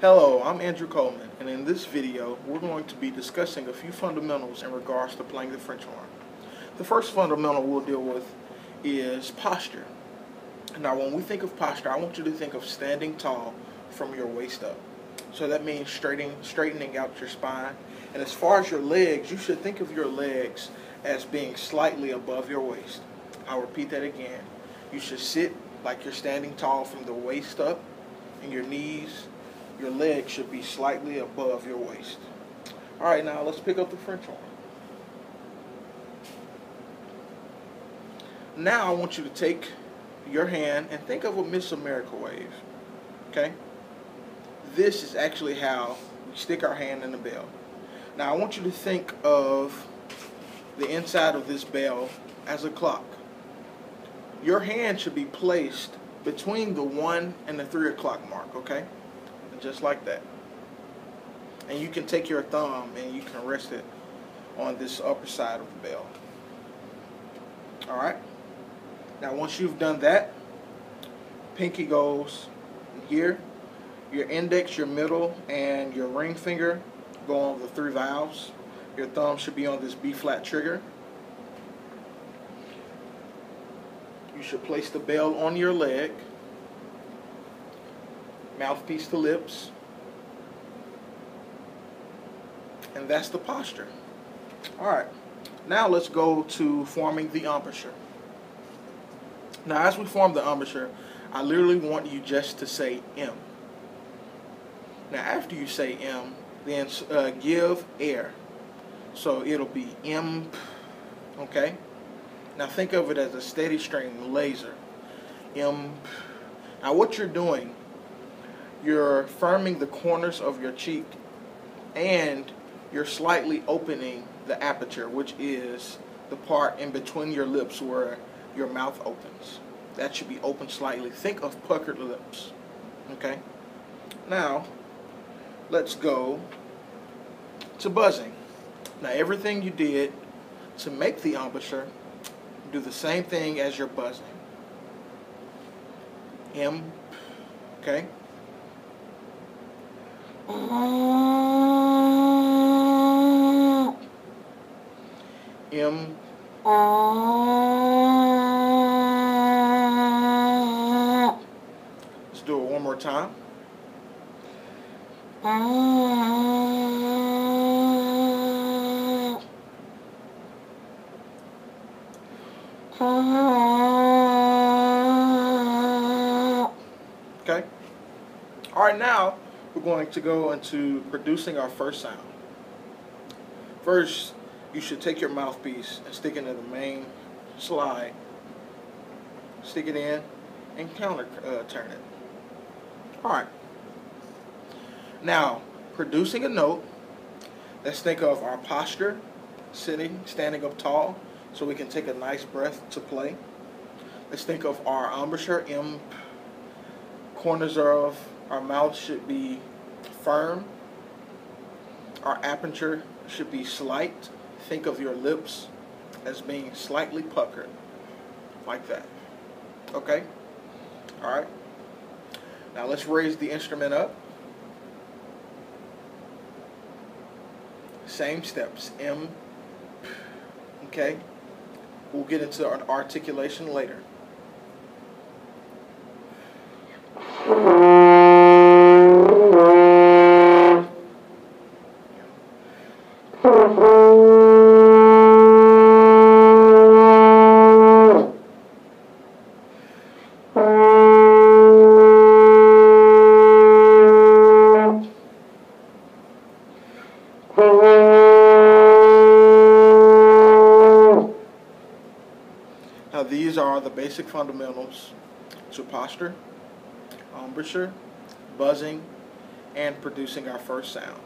Hello, I'm Andrew Coleman, and in this video, we're going to be discussing a few fundamentals in regards to playing the French horn. The first fundamental we'll deal with is posture. Now, when we think of posture, I want you to think of standing tall from your waist up. So that means straightening, straightening out your spine. And as far as your legs, you should think of your legs as being slightly above your waist. I'll repeat that again. You should sit like you're standing tall from the waist up, and your knees, your legs should be slightly above your waist. All right, now let's pick up the French horn. Now I want you to take your hand and think of a Miss America wave. Okay? This is actually how we stick our hand in the bell. Now I want you to think of the inside of this bell as a clock. Your hand should be placed between the 1 and the 3 o'clock mark, okay? Just like that. And you can take your thumb and you can rest it on this upper side of the bell. Alright? Now once you've done that, pinky goes here. Your index, your middle, and your ring finger go on the three valves. Your thumb should be on this B flat trigger. You should place the bell on your leg, mouthpiece to lips, and that's the posture. All right, now let's go to forming the embouchure. Now, as we form the embouchure, I literally want you just to say M. Now, after you say M, then uh, give air. So it'll be M, okay? Now think of it as a steady stream laser. M. Now what you're doing, you're firming the corners of your cheek and you're slightly opening the aperture, which is the part in between your lips where your mouth opens. That should be open slightly. Think of puckered lips. Okay? Now, let's go to buzzing. Now, everything you did to make the embouchure, do the same thing as your buzzing. M, okay? M. Let's do it one more time. Okay. All right, now we're going to go into producing our first sound. First, you should take your mouthpiece and stick it in the main slide. Stick it in and counter uh, turn it. All right. Now, producing a note, let's think of our posture, sitting, standing up tall, so we can take a nice breath to play. Let's think of our embouchure, M. Corners of our mouth should be firm. Our aperture should be slight. Think of your lips as being slightly puckered, like that. Okay? All right. Now let's raise the instrument up. Same steps. M. Okay? We'll get into articulation later. Are the basic fundamentals to posture, embouchure, buzzing, and producing our first sound.